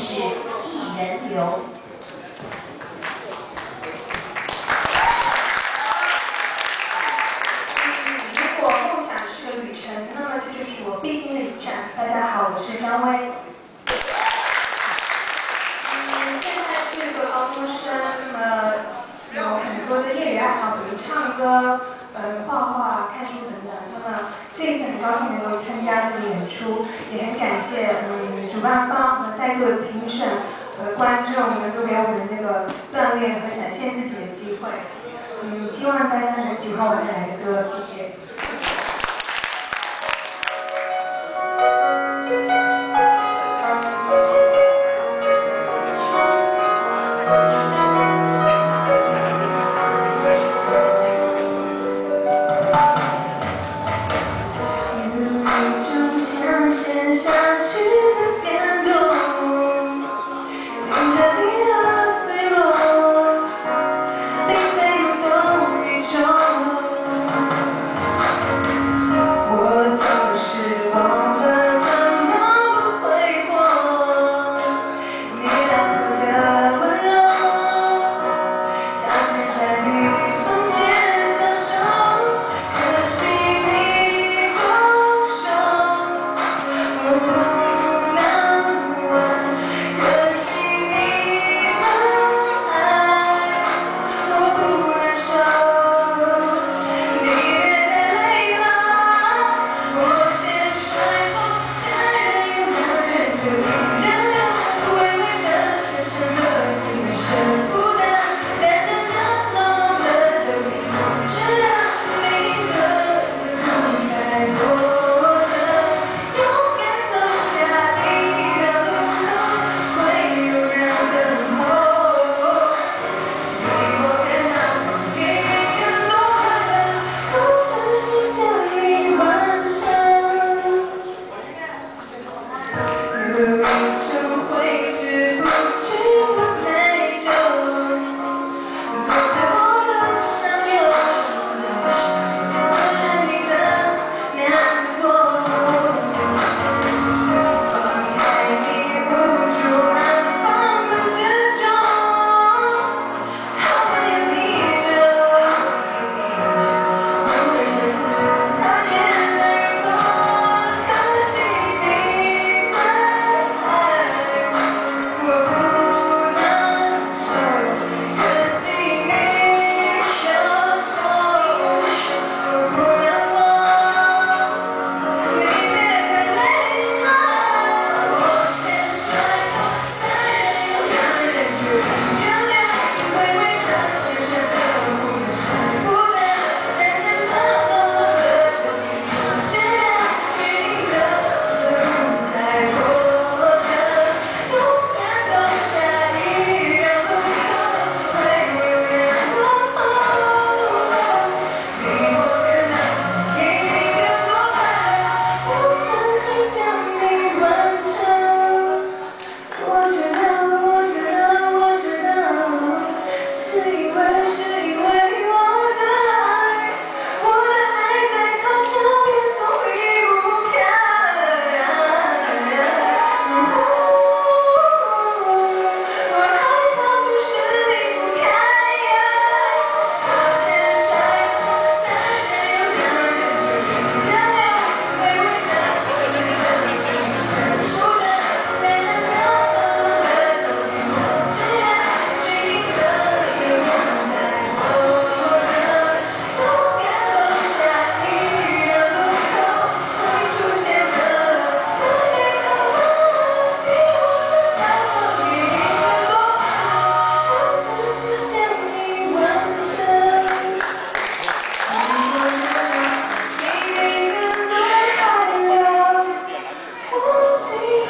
是一人流。如果梦想是个旅程，那么这就是我必经的一站。大家好，我是张薇。嗯，现在是个高中生，呃，有很多的业余爱好，比如唱歌、嗯，画画、看书等等。那么这一次高兴能够参加这个演出，也很感谢嗯主办方和在座的评审和观众能够给我们那个锻炼和展现自己的机会。嗯，希望大家能喜欢我带来的歌，谢谢。lights. see.